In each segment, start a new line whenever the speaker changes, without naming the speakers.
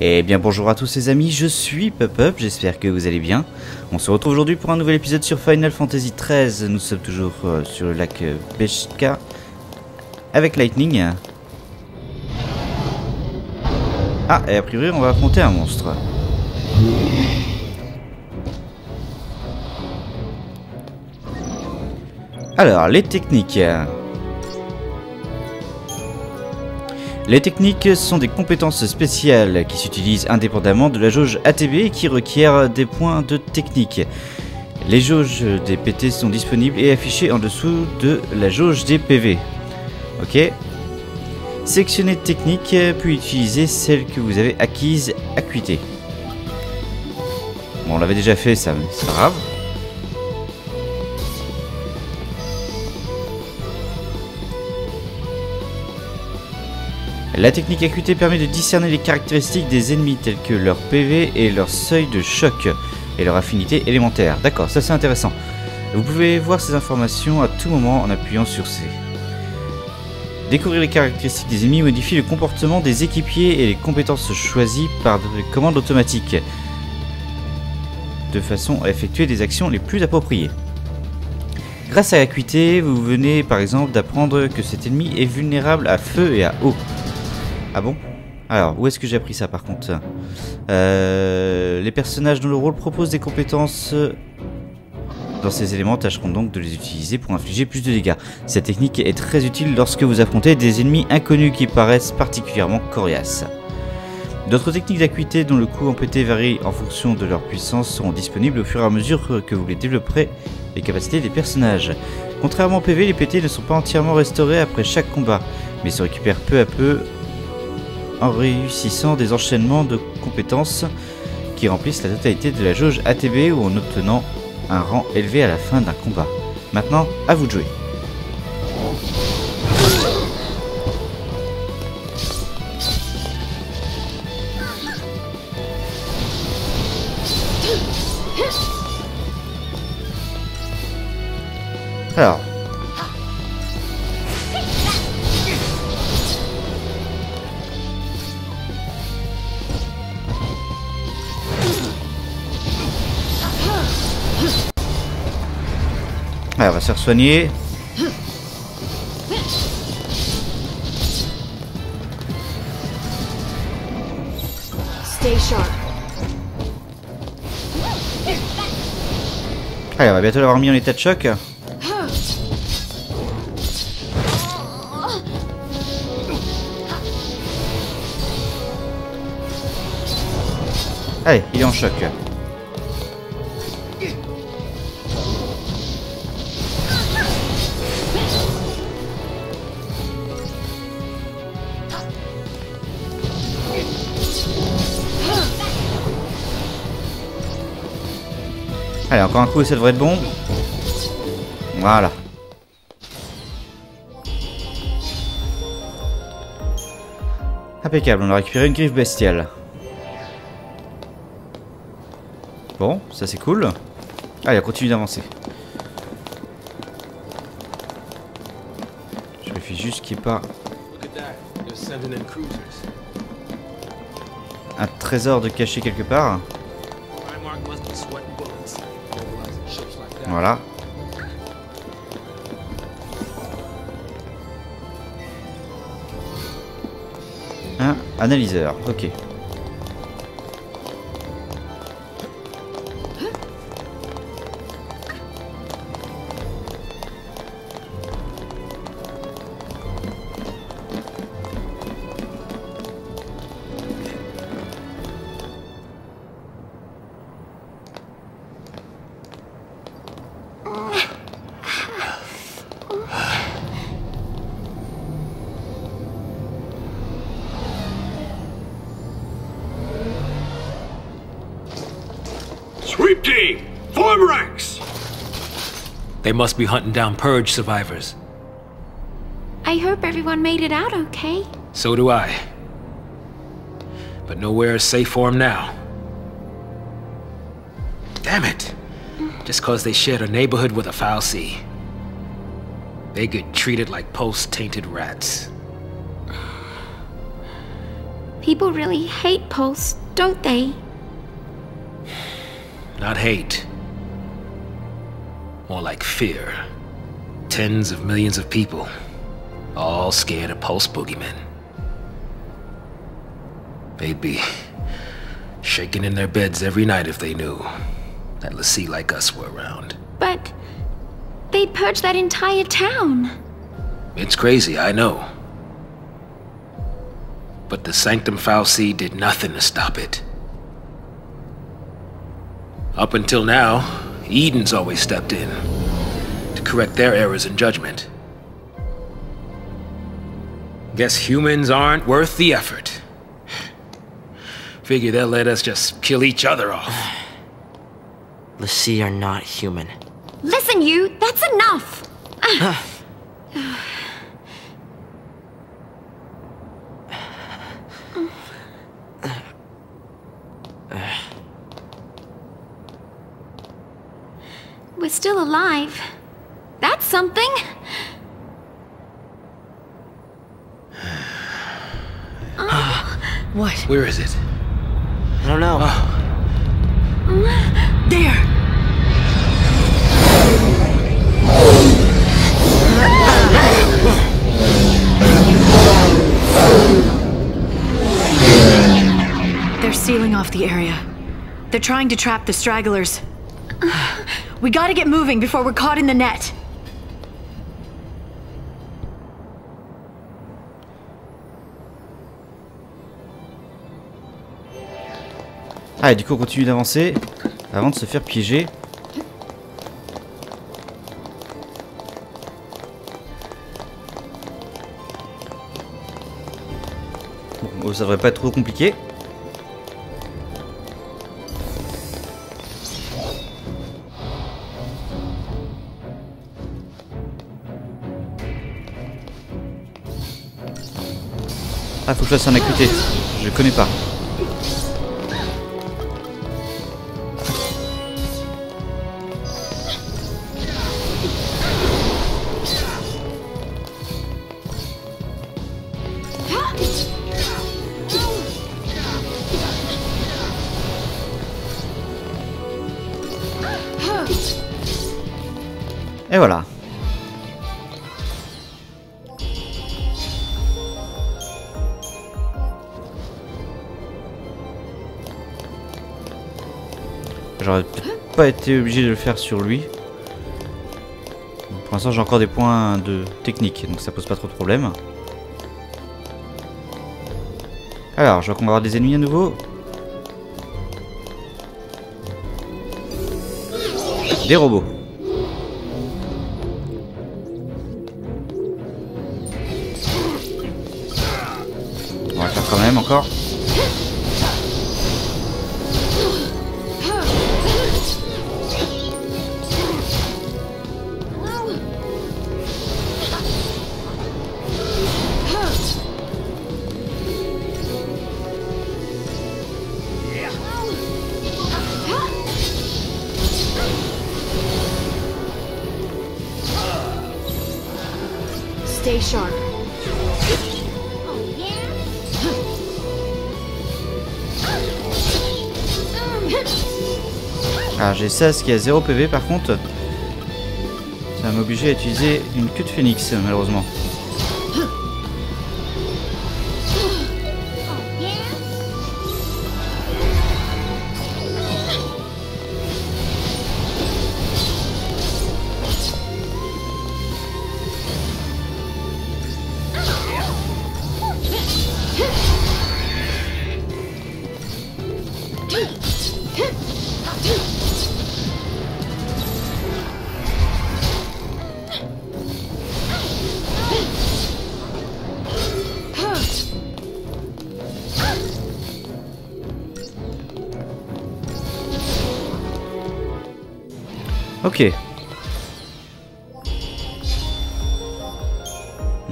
Eh bien bonjour à tous les amis, je suis Pop-Up, j'espère que vous allez bien. On se retrouve aujourd'hui pour un nouvel épisode sur Final Fantasy XIII. Nous sommes toujours euh, sur le lac euh, Beshka avec Lightning. Ah, et a priori on va affronter un monstre. Alors, les techniques. Les techniques sont des compétences spéciales qui s'utilisent indépendamment de la jauge ATB et qui requièrent des points de technique. Les jauges des PT sont disponibles et affichées en dessous de la jauge des PV. Ok. Sélectionnez technique, puis utiliser celle que vous avez acquise acuité. Bon, on l'avait déjà fait, ça, c'est pas grave. La technique acuité permet de discerner les caractéristiques des ennemis telles que leur PV et leur seuil de choc et leur affinité élémentaire. D'accord, ça c'est intéressant. Vous pouvez voir ces informations à tout moment en appuyant sur C. Découvrir les caractéristiques des ennemis modifie le comportement des équipiers et les compétences choisies par des commandes automatiques, de façon à effectuer des actions les plus appropriées. Grâce à l'acuité, vous venez par exemple d'apprendre que cet ennemi est vulnérable à feu et à eau. Ah bon? Alors, où est-ce que j'ai appris ça par contre? Euh, Les personnages dont le rôle propose des compétences euh, dans ces éléments tâcheront donc de les utiliser pour infliger plus de dégâts. Cette technique est très utile lorsque vous affrontez des ennemis inconnus qui paraissent particulièrement coriaces. D'autres techniques d'acuité dont le coût en PT varie en fonction de leur puissance seront disponibles au fur et à mesure que vous les développerez les capacités des personnages. Contrairement au PV, les PT ne sont pas entièrement restaurés après chaque combat, mais se récupèrent peu à peu en réussissant des enchaînements de compétences qui remplissent la totalité de la jauge ATB ou en obtenant un rang élevé à la fin d'un combat. Maintenant, à vous de jouer. Allez, on va se faire soigner. Allez, on va bientôt l'avoir mis en état de choc. Allez, il est en choc. Allez, encore un coup et ça devrait être bon. Voilà. Impeccable, on a récupéré une griffe bestiale. Bon, ça c'est cool. Allez, on continue d'avancer. Je vérifie juste qu'il n'y ait pas un trésor de caché quelque part. Voilà. Un analyseur, ok.
Must be hunting down Purge survivors.
I hope everyone made it out okay.
So do I. But nowhere is safe for them now. Damn it! Just cause they shared a neighborhood with a foul sea. They get treated like post-tainted rats.
People really hate Pulse, don't they?
Not hate. More like fear. Tens of millions of people, all scared of Pulse Boogeymen. They'd be shaking in their beds every night if they knew that Lassie like us were around.
But they'd purge that entire town.
It's crazy, I know. But the Sanctum Fauci did nothing to stop it. Up until now, Eden's always stepped in to correct their errors in judgment. Guess humans aren't worth the effort. Figure they'll let us just kill each other off.
Lassie are not human.
Listen, you, that's enough! Still alive. That's something.
What?
Where is it?
I don't know.
There! They're sealing off the area. They're trying to trap the stragglers. We gotta get moving before we're caught in the net.
Ah, et du coup, on continue d'avancer avant de se faire piéger. Bon, ça devrait pas être trop compliqué. Ah, faut que je fasse un acuité. Je connais pas. J'aurais peut-être pas été obligé de le faire sur lui. Pour l'instant j'ai encore des points de technique, donc ça pose pas trop de problème. Alors, je vois qu'on va avoir des ennemis à nouveau. Des robots. On va le faire quand même encore. 16 qui a 0 PV par contre. Ça va m'obliger à utiliser une queue de phénix malheureusement.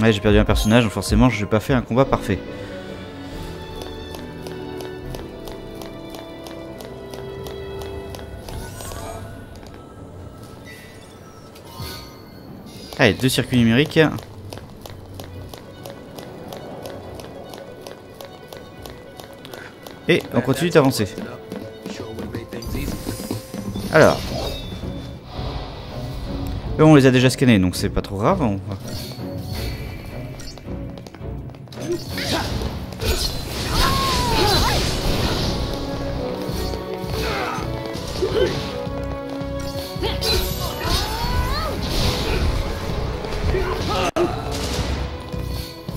Ouais, j'ai perdu un personnage, donc forcément, je n'ai pas fait un combat parfait. Allez, deux circuits numériques. Et on continue d'avancer. Alors. Eux, on les a déjà scannés, donc c'est pas trop grave. on va-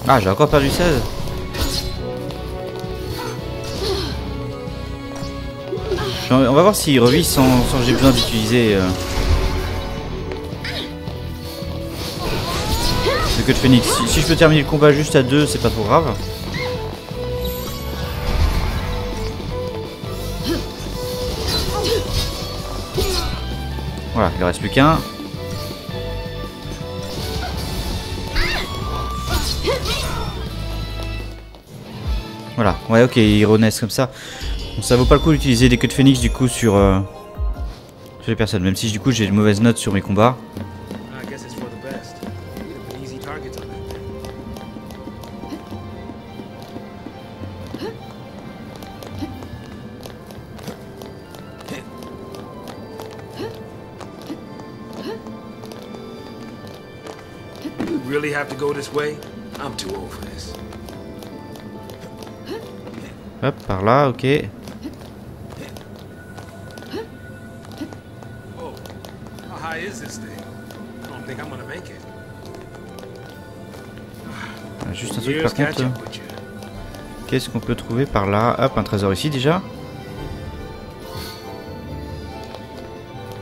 Ah, j'ai encore perdu 16. Je- On va voir s'il revit sans, sans j'ai besoin d'utiliser euh, le queue de phoenix. Si, si je peux terminer le combat juste à 2, c'est pas trop grave. Voilà, il reste plus qu'un. Ouais ok, ils renaissent comme ça. Bon, ça vaut pas le coup d'utiliser des queues de phoenix du coup sur, euh, sur les personnes, même si du coup j'ai de mauvaises notes sur mes combats.
Really have to go this way? I'm too old
Hop, par là, ok. Ah, Juste un truc par contre.
you?
Qu'est-ce qu'on peut trouver par là? Hop, un trésor ici déjà.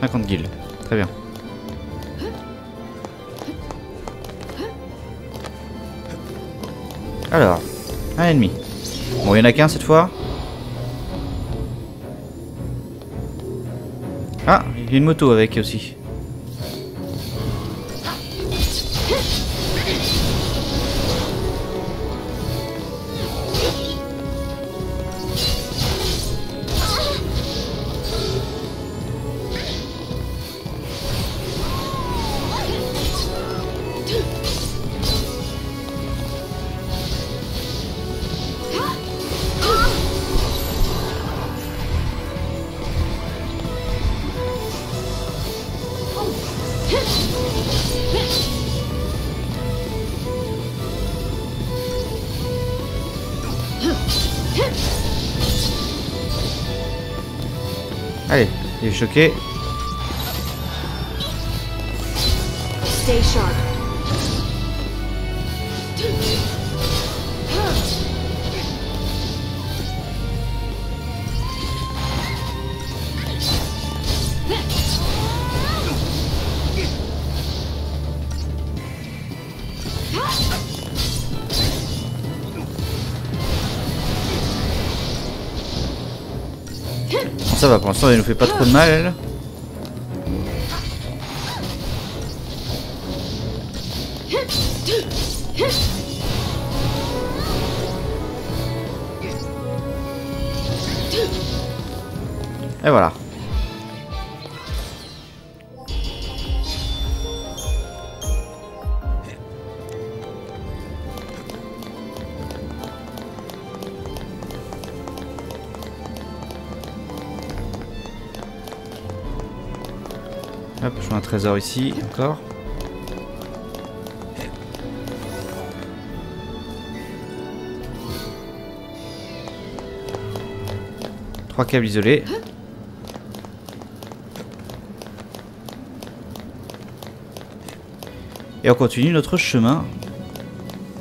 50 guilds, très bien. Alors, un ennemi. Bon, il y en a qu'un cette fois. Ah, il y a une moto avec aussi. Il est choqué. Ça va, pour l'instant, elle nous fait pas trop de mal, ici, encore. Trois câbles isolés. Et on continue notre chemin.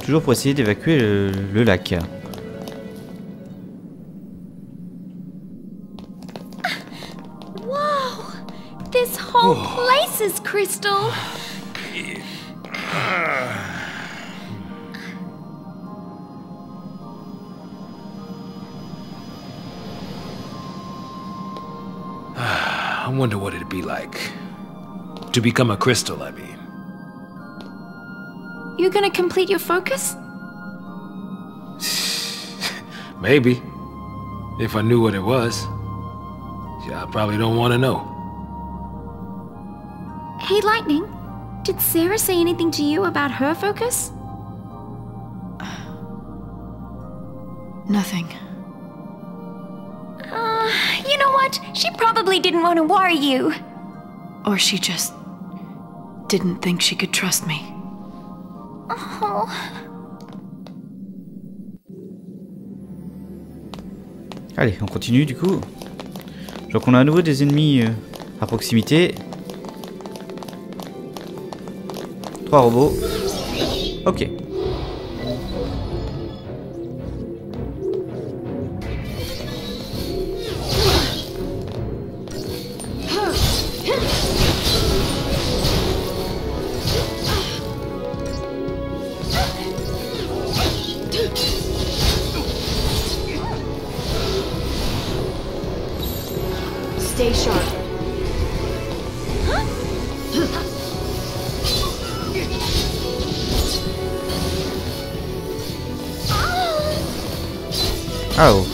Toujours pour essayer d'évacuer le lac.
This whole oh. place is crystal.
I wonder what it'd be like. To become a crystal, I mean.
You gonna complete your focus?
Maybe. If I knew what it was. Yeah, I probably don't want to know.
Hey, Lightning. Did Sarah say anything to you about her focus?
Nothing.
Uh, you know what? She probably didn't want to worry you.
Or she just didn't think she could trust me.
Oh.
Allez, on continue du coup. Donc on a à nouveau des ennemis euh, à proximité. Trois robots. Ok.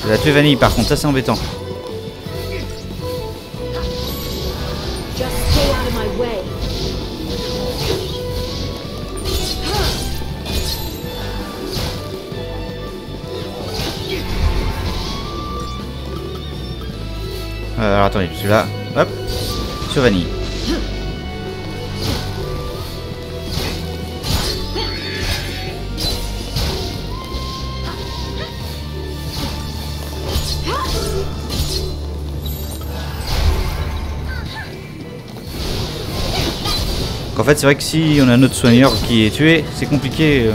Ah oh, elle a tué Vanille par contre, ça c'est embêtant. Fait, c'est vrai que si on a notre soigneur qui est tué, c'est compliqué euh,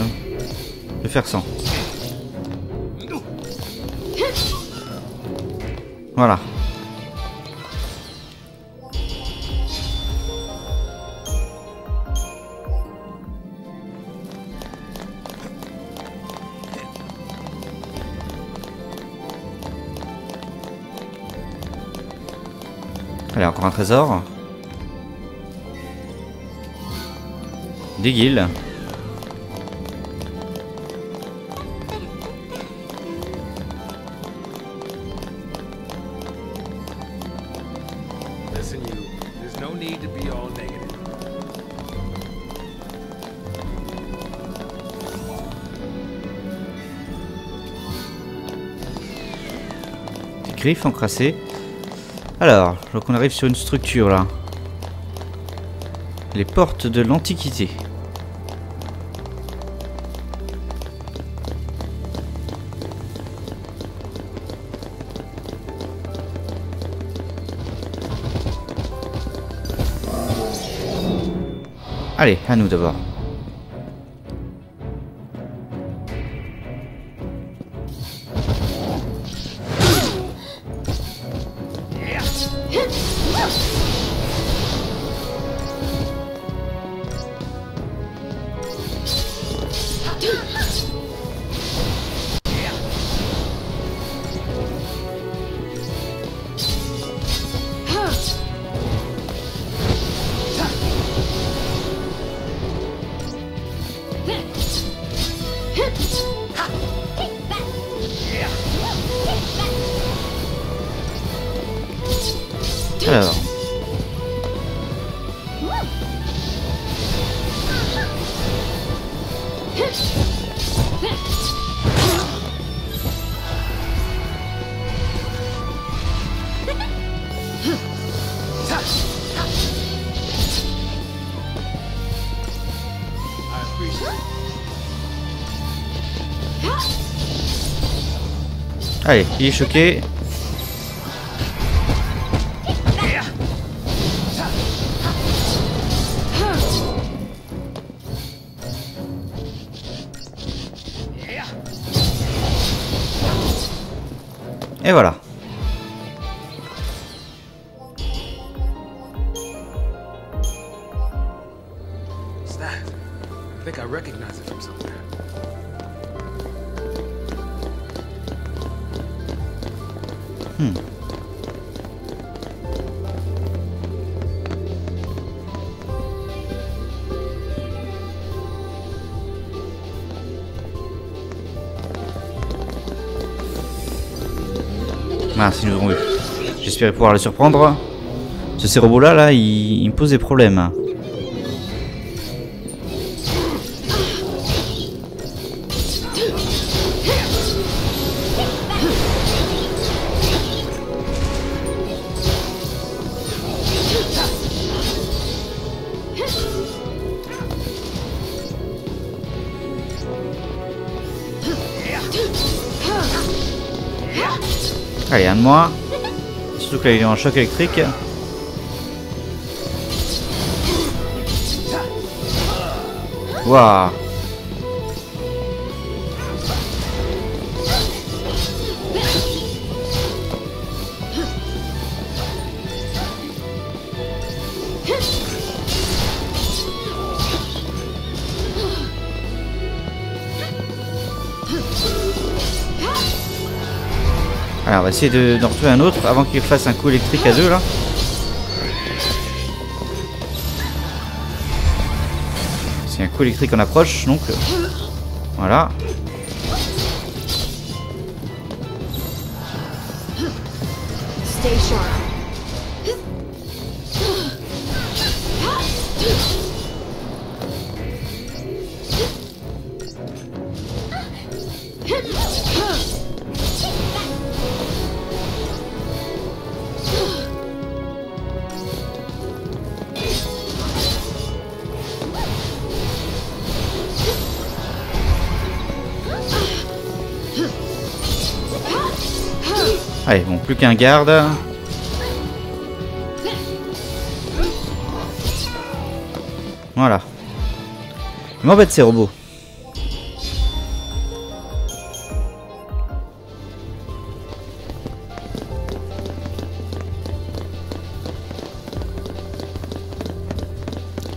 de faire sans. Voilà. Allez, encore un trésor. Des griffes encrassées. Alors, donc on arrive sur une structure là. Les portes de l'Antiquité. 啊，你看路对不？Allez, il est choqué. Et voilà.
I think I recognize it from somewhere.
Ils nous ont eu. J'espérais pouvoir le surprendre. Que ces robots-là, là, ils me posent des problèmes. Là, il est en choc électrique. Waouh Alors, on va essayer de- d'en retrouver un autre avant qu'il fasse un coup électrique à deux là. C'est un coup électrique en approche, donc voilà.
Stay sharp.
Qu'un garde. Voilà. Ils m'embêtent ces robots.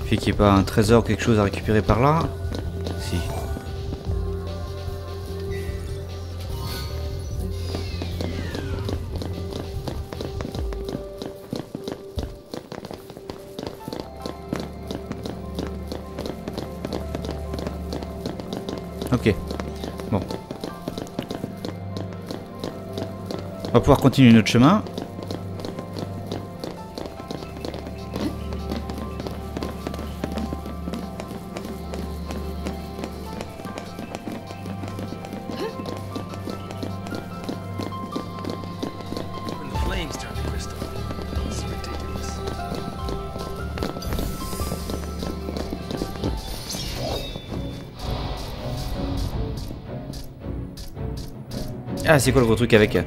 Fait qu'il n'y ait pas un trésor quelque chose à récupérer par là. Va pouvoir continuer notre chemin. Ah, c'est quoi le gros truc avec?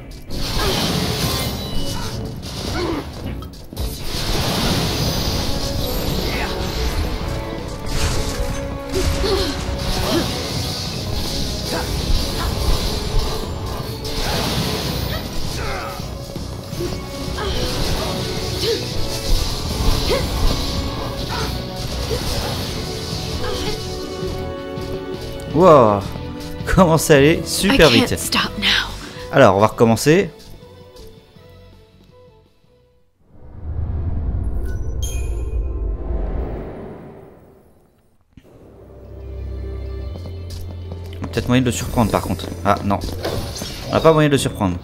Wow Comment ça allait super vite.
stop now.
Alors, on va recommencer. Peut-être moyen de le surprendre par contre. Ah non. On n'a pas moyen de le surprendre.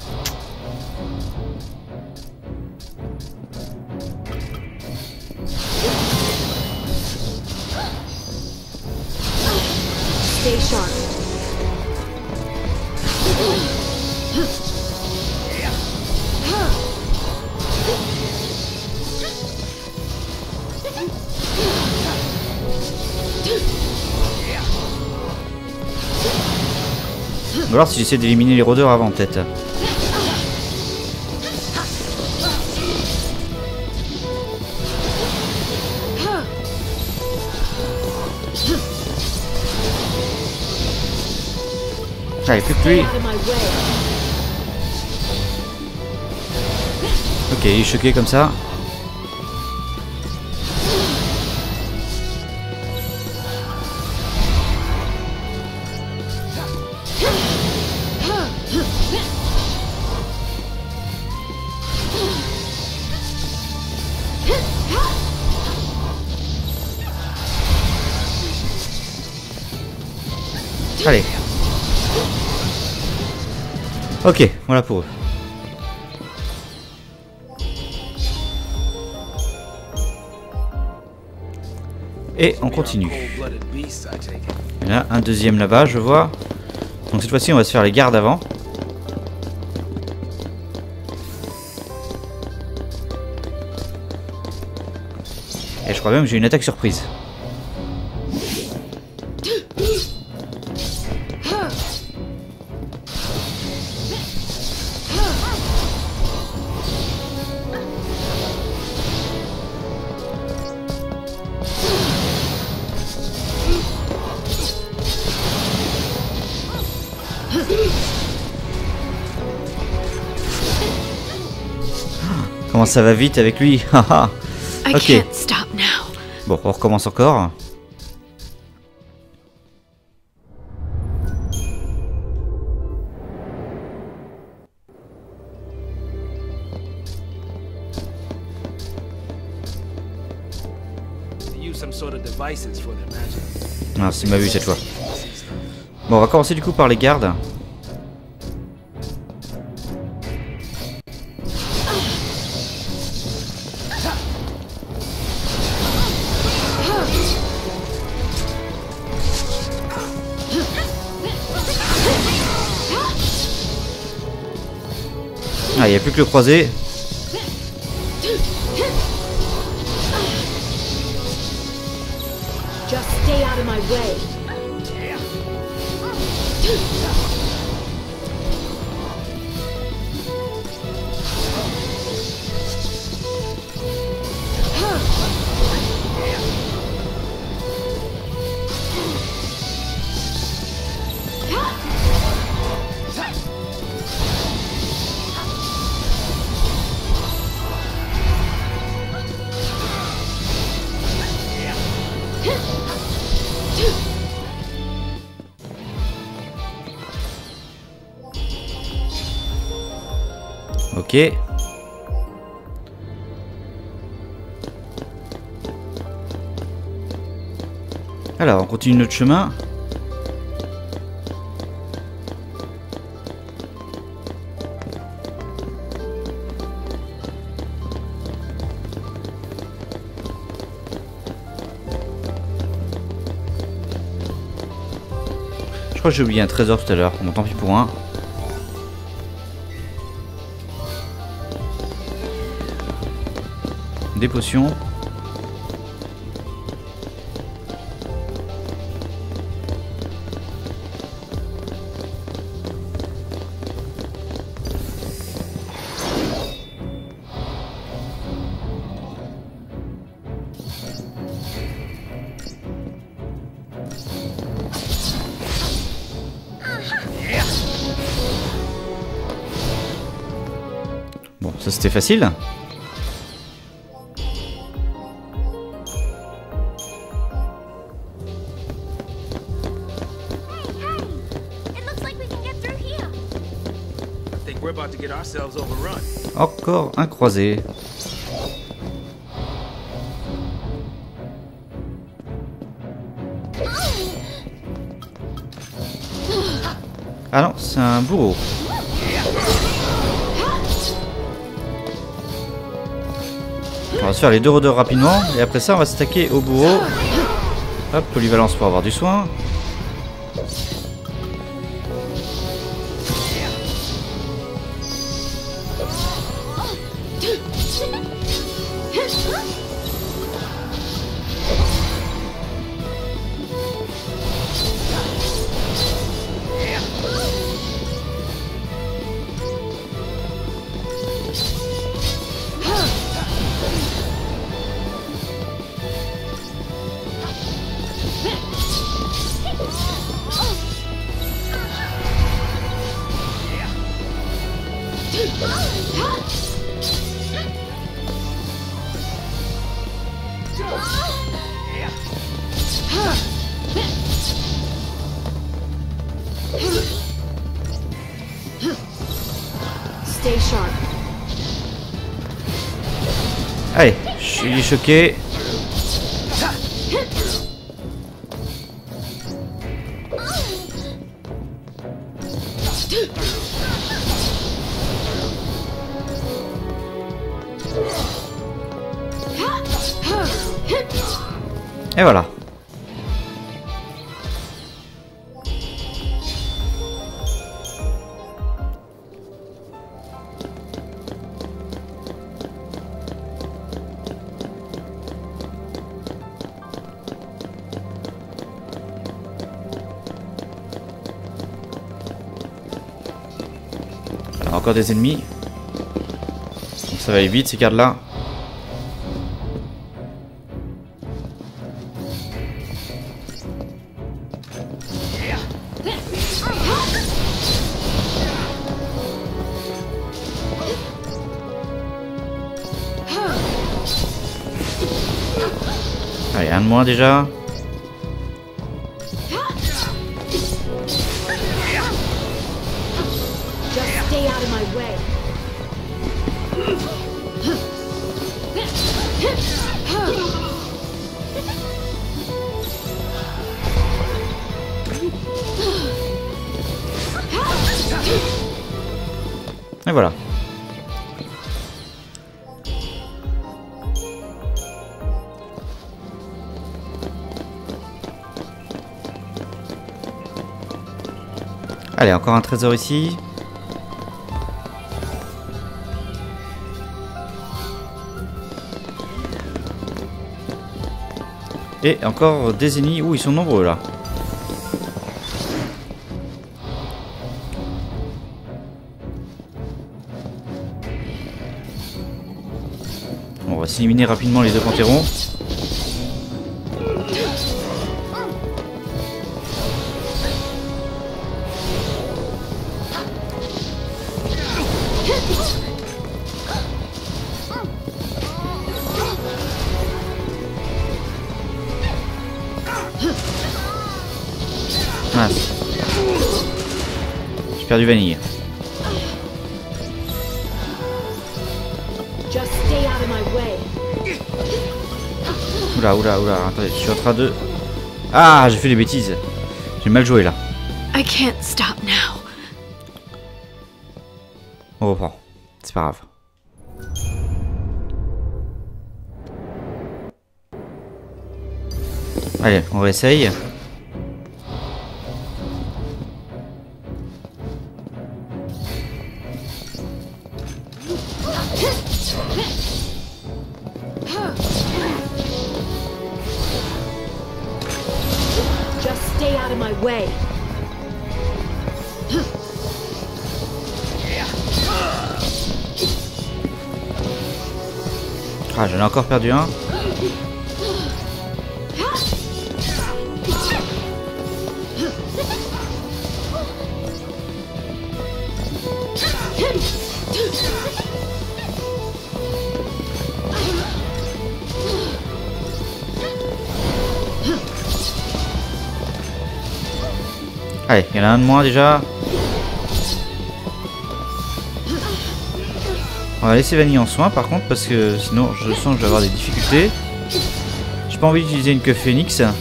Si j'essaie d'éliminer les rôdeurs avant peut-être. Allez, plus que lui. Ok, il est choqué comme ça. Allez. Ok, voilà pour eux. Et on continue. Il y en a un deuxième là-bas, je vois. Donc cette fois-ci, on va se faire les gardes avant. Et je crois même que j'ai une attaque surprise. Ça va vite avec lui? Ok.
can't stop now.
Bon, on recommence encore. Ah, c'est ma vue cette fois. Bon, on va commencer du coup par les gardes. Ah, il Chemin. Je crois que j'ai oublié un trésor tout à l'heure. Bon, tant pis pour un. Des potions.
Overrun.
Encore un croisé. Ah non, c'est un bourreau. On va se faire les deux rôdeurs rapidement et après ça on va s'attaquer au bourreau. Hop, polyvalence pour avoir du soin. Choqué. Et voilà. des ennemis. Ça va aller vite ces gardes là. Allez, un de moins déjà. Allez, encore un trésor ici. Et encore des ennemis. Ouh, ils sont nombreux là. On va s'éliminer rapidement les deux pantérons. Oula, oula, oula, attendez, je suis en train de... Ah, j'ai fait des bêtises. J'ai mal joué là.
I can't stop now.
On reprend. C'est pas grave. Allez, on réessaye. Encore perdu un. Allez, il y en a un de moins déjà. On va laisser Vanille en soin par contre parce que sinon je sens que je vais avoir des difficultés. J'ai pas envie d'utiliser une queue phoenix. Même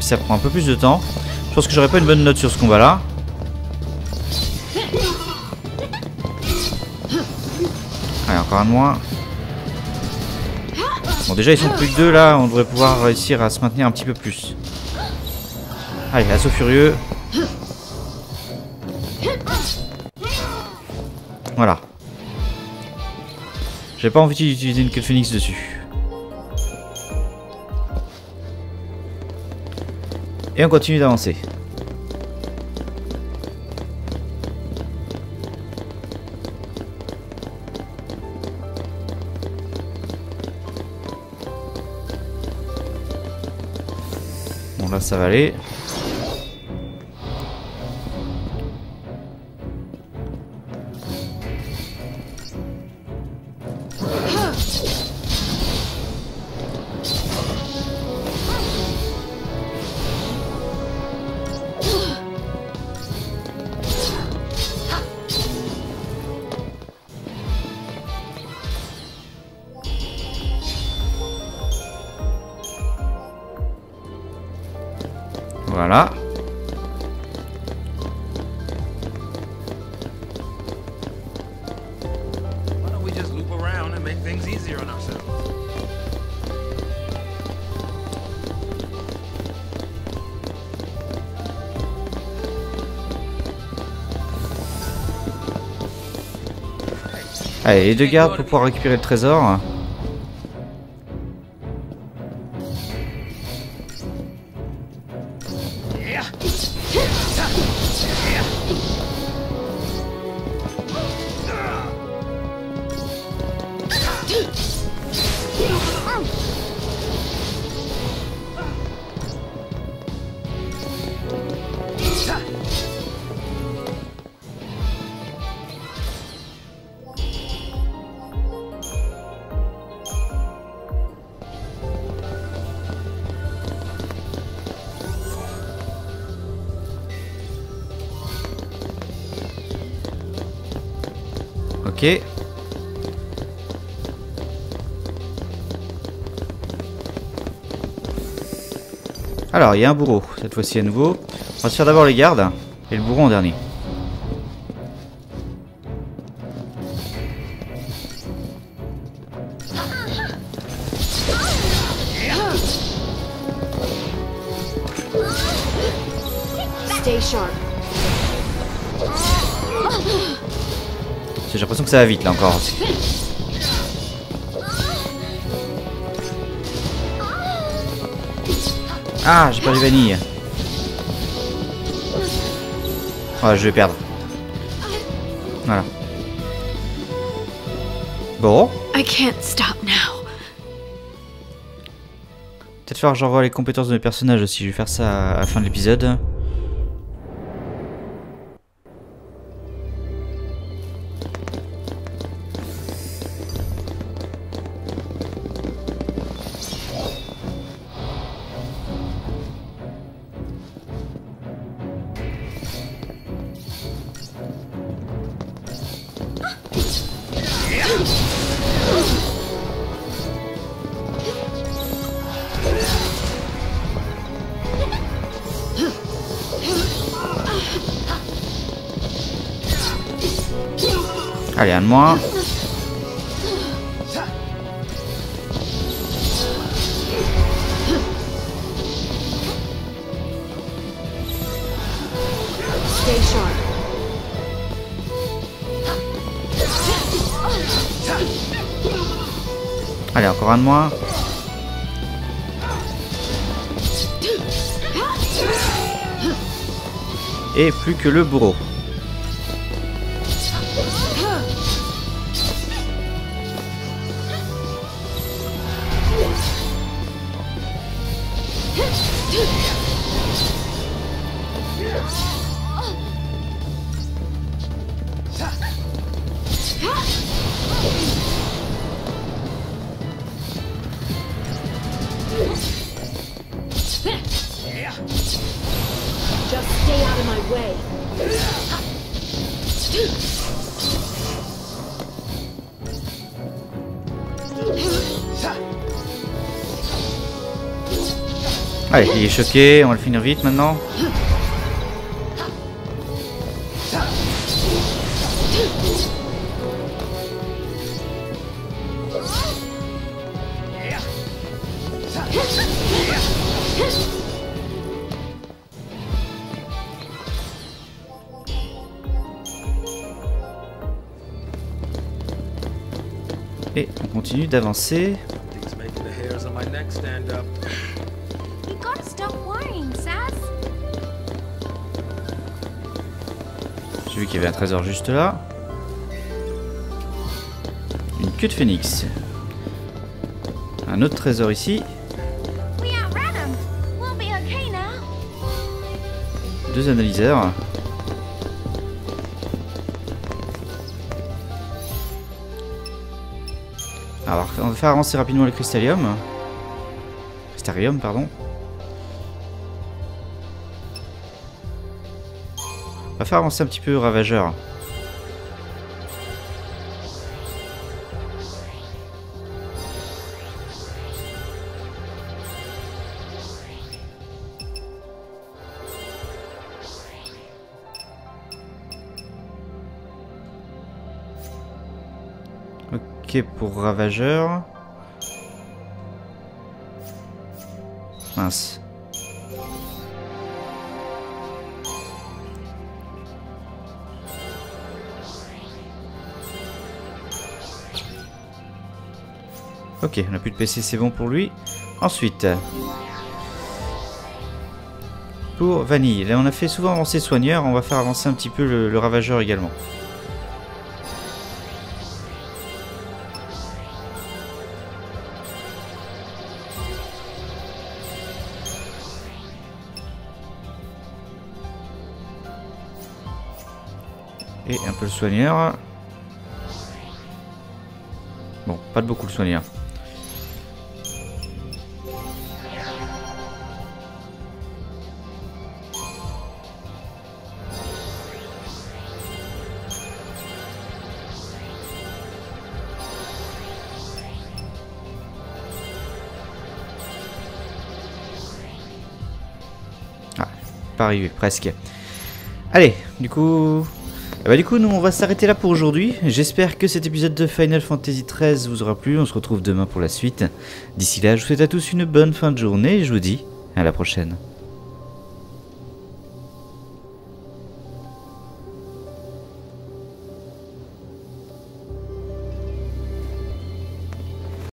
si ça prend un peu plus de temps. Je pense que j'aurais pas une bonne note sur ce combat là. Allez, encore un de moins. Bon déjà ils sont plus que deux là, on devrait pouvoir réussir à se maintenir un petit peu plus. Allez, assaut furieux. Voilà. J'ai pas envie d'utiliser une queue de phoenix dessus. Et on continue d'avancer. Bon là ça va aller. Allez, les deux gardes pour pouvoir récupérer le trésor. Alors, il y a un bourreau, cette fois-ci à nouveau. On va se faire d'abord les gardes, et le bourreau en dernier.
Stay sharp.
J'ai l'impression que ça va vite là encore. Ah, j'ai perdu Vanille. Ah, je vais perdre. Voilà. Bon.
I can't stop now.
Peut-être faire que j'envoie les compétences de mes personnages aussi. Je vais faire ça à la fin de l'épisode.
Sharp.
Allez, encore un de moins. Et plus que le bourreau. Il est choqué, on va le finir vite maintenant. Et on continue d'avancer. J'ai vu qu'il y avait un trésor juste là. Une queue de phénix. Un autre trésor ici. Deux analyseurs. Alors, on va faire avancer rapidement le cristallium. Crystarium, pardon. Faire avancer un petit peu ravageur. Ok pour ravageur. Mince. Ok, on a plus de PC, c'est bon pour lui. Ensuite, pour Vanille, là on a fait souvent avancer soigneur, on va faire avancer un petit peu le, le ravageur également. Et un peu le soigneur. Bon, pas de beaucoup le soigneur. Presque. Allez, du coup... eh bah, du coup, nous, on va s'arrêter là pour aujourd'hui. J'espère que cet épisode de Final Fantasy XIII vous aura plu. On se retrouve demain pour la suite. D'ici là, je vous souhaite à tous une bonne fin de journée et je vous dis à la prochaine.